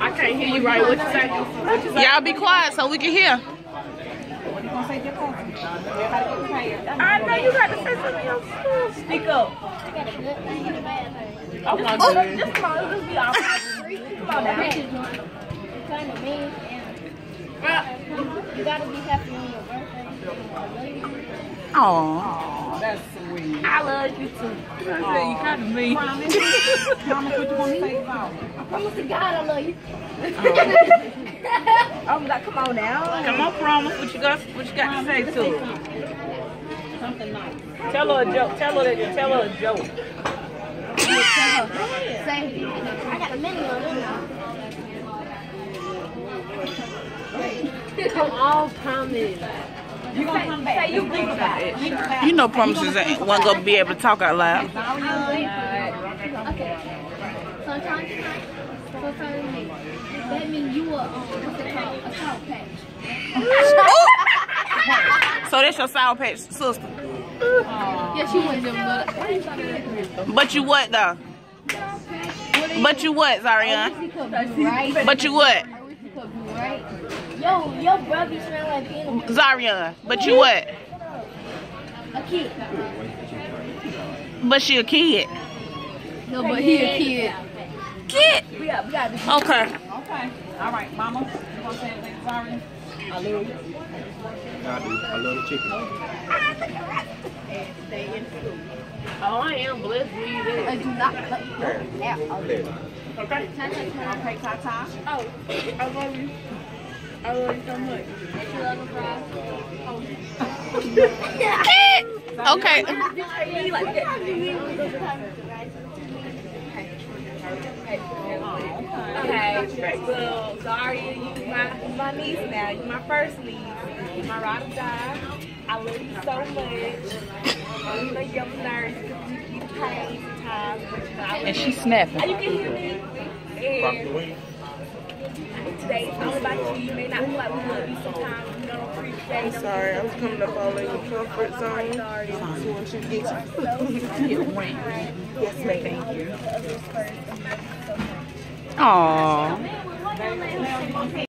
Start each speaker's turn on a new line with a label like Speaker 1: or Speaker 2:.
Speaker 1: I can't hear you right. What you say? What you say?
Speaker 2: Y'all be quiet so we can hear.
Speaker 1: I know you got to say something else. Speak up. I want
Speaker 3: Oh,
Speaker 1: to.
Speaker 3: just come on, let's be honest. Come on now.
Speaker 4: kind. You gotta be happy on your birthday.
Speaker 2: Aw.
Speaker 1: That's sweet.
Speaker 3: I love you too.
Speaker 1: I said you kind of mean.
Speaker 3: Promise what you want to say about me.
Speaker 4: Promise to God I love you. Oh.
Speaker 3: I'm like, come on now.
Speaker 1: Come on, promise. What you got? What you got to say to her?
Speaker 3: Something nice.
Speaker 1: Tell her a joke. Tell her that. Tell her a joke.
Speaker 4: Say, I got a mini one. Come on, promise.
Speaker 3: You gonna come back? Say you think about it.
Speaker 2: You know promises ain't one gonna be able to talk out loud.
Speaker 4: Okay. Sometimes you might, sometimes you may. That means you are, um, what's it called? A cow patch.
Speaker 2: So that's your sour patch sister.
Speaker 4: Yeah, she wouldn't but
Speaker 2: But you what though? But you what, Zarian?
Speaker 4: right?
Speaker 2: But you what?
Speaker 4: Right? Yo, your brother smell like peanut butter.
Speaker 2: Zarian. But you what?
Speaker 4: A kid.
Speaker 2: But she a kid.
Speaker 4: No, but he a kid.
Speaker 2: Kid.
Speaker 3: We got, we got
Speaker 2: Okay.
Speaker 3: Okay. All right, mama. You want to say anything? Sorry. I love you.
Speaker 5: I do. I love the chicken.
Speaker 3: And stay in school.
Speaker 1: Oh, I am blessed with you there.
Speaker 4: I do not cut you out.
Speaker 1: Okay.
Speaker 3: Okay, Tata.
Speaker 1: Oh, I love you. I love you so much.
Speaker 4: You love?
Speaker 2: Okay.
Speaker 3: You like that?
Speaker 6: Okay, well, Zharia, you my my niece now. You my first niece. My ride or die. I love you so much. You know you're nervous because you get pain sometimes, but you know I
Speaker 2: And
Speaker 6: you.
Speaker 2: she snapping.
Speaker 6: Oh, you can hear me. And today it's all about you. You may not feel like we love you sometimes. You don't appreciate
Speaker 7: I'm sorry, I was coming up all in your comfort zone. So once you get Yes, ma'am. Thank you.
Speaker 2: Aw.